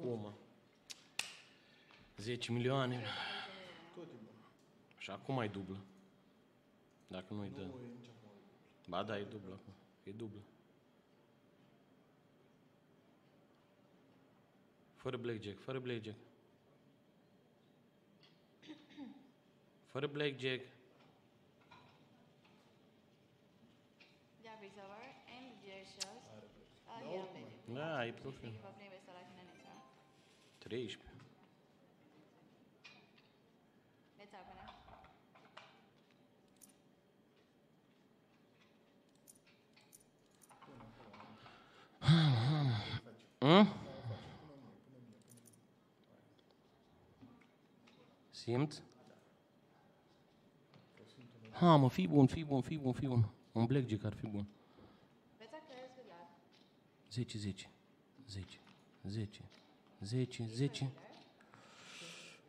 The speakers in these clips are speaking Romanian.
acum. 10 milioane. Tot. Și acum mai dublă. Dacă nu-i dă. Nu e nicio Ba da, e dublă acum. E dublă. Fără blackjack, fără blackjack. Fără blackjack. Da, e tot fel. 13. Veți apărea? Hmm? Simt? Ha, mă, fi bun, fi bun, fi bun, fi bun. Un blackjack ar fi bun. 10, 10, 10, 10. 10, 10.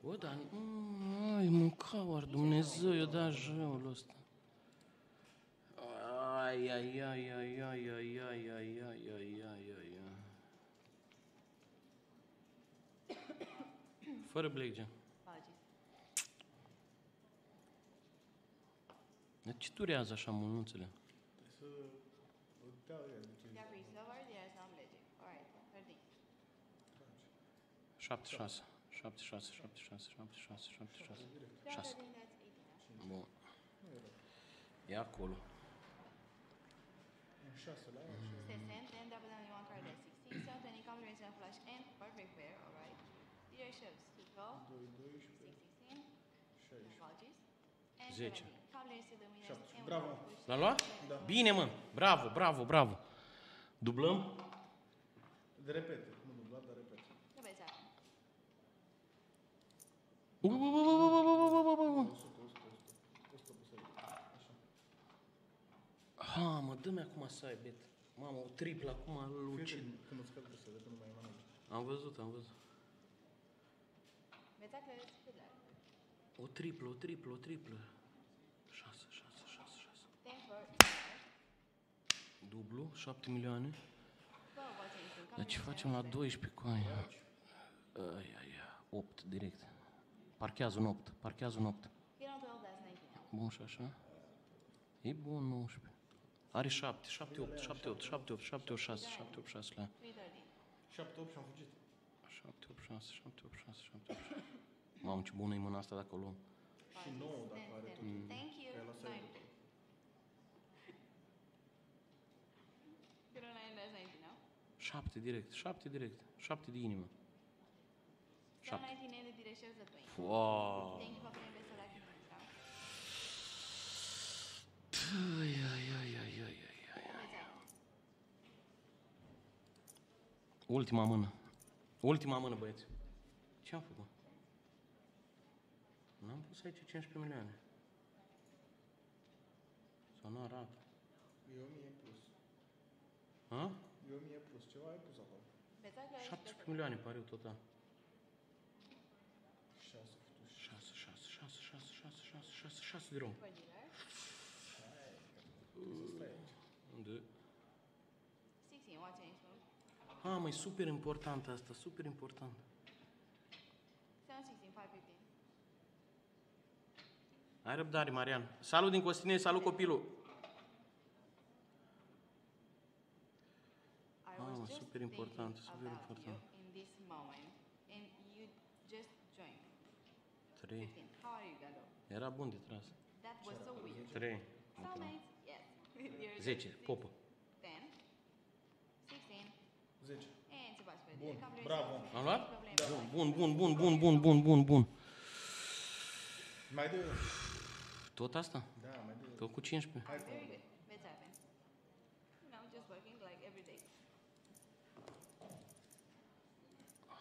Bă, dar... mm, Ai, mâncau, Dumnezeu, eu da jăul ăsta. Ai, ai, ai, ai, ai, ai, ai, ai, ai, ai, ai, ai, ai. Fără blackjack. Apologies. De ce durează așa mânuțele? 76. 76, 76, 76, 76, 6. Bun. E acolo. And 6 la Stay same, then double down in one card at 16, so then you come raise and flush and perfect pair, alright? Dealer shows to draw, 6, 16, apologies. 10. Bravo. L-a luat? Da. Bine, mă. Bravo, bravo, bravo. Dublăm? De repede. Pe serie. Așa. Ha, mă, dă-mi acum să ai bet. Mamă, o triplă acum îl ucid. Fiecare când îți scad pe serie, că nu mai e manage. Am văzut, am văzut. Bets are closed, good luck. O triplă, o triplă, o triplă. 6, 6, 6, 6. Thanks for Dublu, 7 milioane. Go, watching. Dar ce facem la 12 cu aia? Ai, ai, ai. 8 direct. Parchează un 8, parchează un 8. Get on 12, that's 19. Bun și așa. E bun 19. Are 7, 7, 8, 7, 8, 7, 8, 7, 8, 6, 7, 8, 6 la 330. 7, 8 și am fugit. 7, 8, 6, 7, 8, 6, 7, 8, 6. Mamă, ce bună e mâna asta dacă o luăm. Și 9 dacă are tot. Thank you. Că ai lăsat Nine. el. Get on 9, that's 19 now. 7 direct, 7 direct, 7 de inimă. So Șapte. 19 and the dealer shows the 20. Wow. Thank you for playing with Solar Kinetics, right? Ai, ai, ai, ai, ai, ai, ai. Bets happen. Ultima mână. Ultima mână, băieți. Ce am făcut? N-am pus aici 15 milioane. Sau nu arată. E 1000 plus. Ha? E 1000 plus. Ceva ai pus acolo. Bets are closed, 17 milioane pare eu total. 6, 6, 6, 6 de rom. Unde? Ah, mă, e super important asta, super important. Ai răbdare, Marian. Salut din Costine, salut copilul. Ah, mă, super important, super important. 3. Era bun de tras. That was so weird. 3. 10. Popă. 10. Bun, bravo. Am luat? Da. Bun, bun, bun, bun, bun, bun, bun, bun. Mai de... Tot asta? Da, mai de... Tot cu 15. Hai, very good. Veți avea.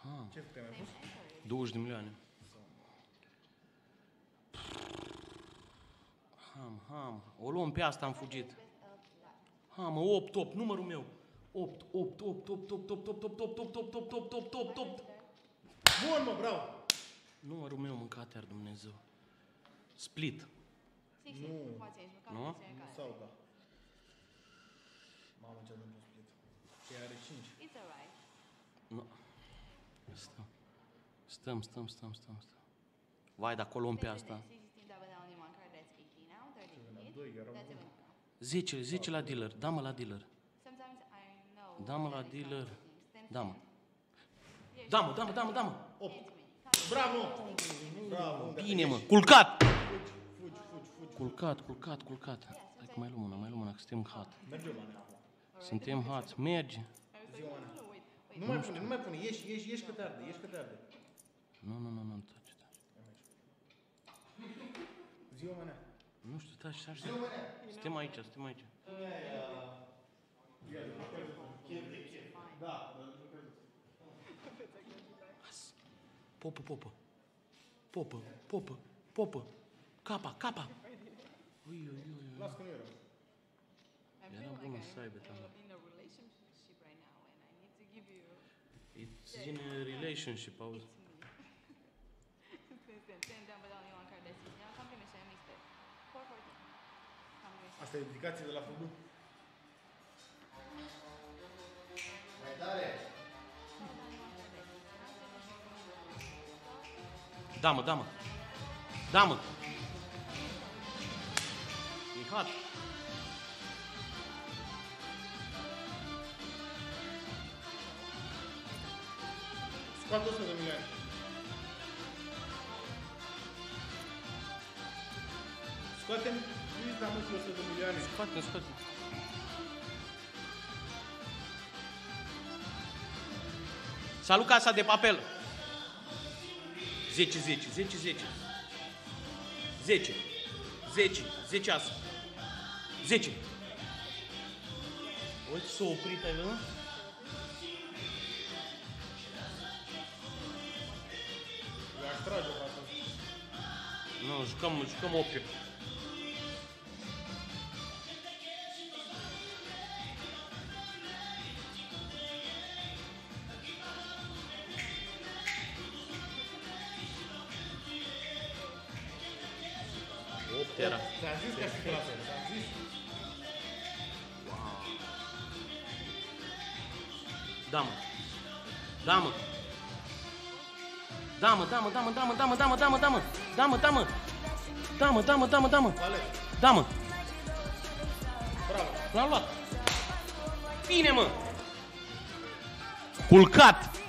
Now Ce putem ai pus? 20 de milioane. Ham, ham. O luăm pe asta, am fugit. Best of luck. Ham, 8, 8, numărul meu. 8, 8, 8, 8, 8, 8, 8, 8, 8, 8, 8, 8, 8, 8, 8, 8. Bun, mă, bravo! Numărul meu, mâncate ar Dumnezeu. Split. 16. Nu. What's age? We'll Nu? come to Nu your sau da. Mamă, ce am split. Ea are 5. It's alright. Nu. Stăm. Stăm, stăm, stăm, stăm, stăm. Vai, dar acolo pe asta. C16 10, 10 la dealer. Dă-mă la dealer. Sometimes I know. Dă-mă la that it's not dealer. things. Then Dă-mă. Here, Dă-mă, dă-mă, dă-mă, dă-mă. Bravo! Bravo! unde Bine, ești? mă. Culcat! Fugi, fugi, fugi, fugi. Culcat, culcat, culcat. Hai că mai luăm una, mai luăm una, că suntem hot. Mergem, Manea, acum. Suntem hot. Merge. Zi, Manea. Nu mai pune, nu mai pune. Ieși, ieși, ieși că te arde, ieși că te arde. Nu, nu, nu, nu, taci, taci. Zi, Manea. Nu știu, taci, taci. Suntem aici, suntem aici. Popă, popă. Popă, popă, popă. Capa, capa. Ui, ui, ui, ui. Las că nu era. I Era feel bună like să aibă, I'm da. in a relationship right now and I need to give you It's in a relationship, auzi. Asta e dedicație de la fotbal. Da, mă, da, mă. Da, mă. E hot. Scoate 100 de milioane. Scoatem lista măsii 100 de milioane. Scoate, scoate. Salut casa de papel. 10, 10, 10, 10. 10. 10, 10 asta. 10. Uite, s-a oprit ai văzut? Eu aș trage o dată. Nu, jucăm, jucăm 8. Opt era. Ți-am zis că aș fi la fel. Ți-am zis. Da, mă. Da, mă. Da, mă, da, mă, da, mă, da, mă, da, mă, da, mă, da, mă, da, mă. Da, mă, da, mă. Da, mă, da, mă, da, mă, da, mă. Alex, Da, mă. bravo. L-am luat. Bine, mă. Culcat.